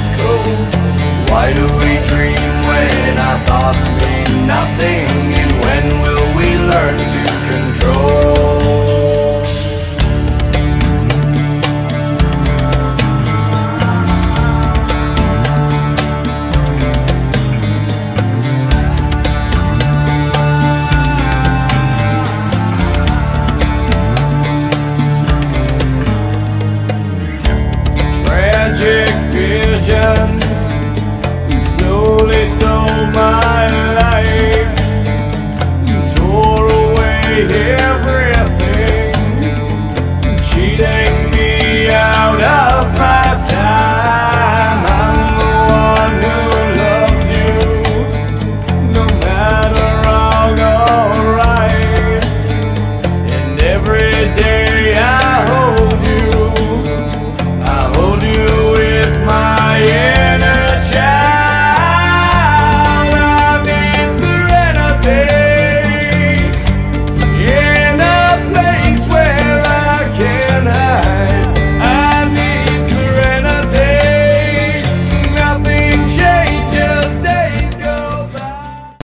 It's cold. Why do we dream when our thoughts mean nothing? And when will She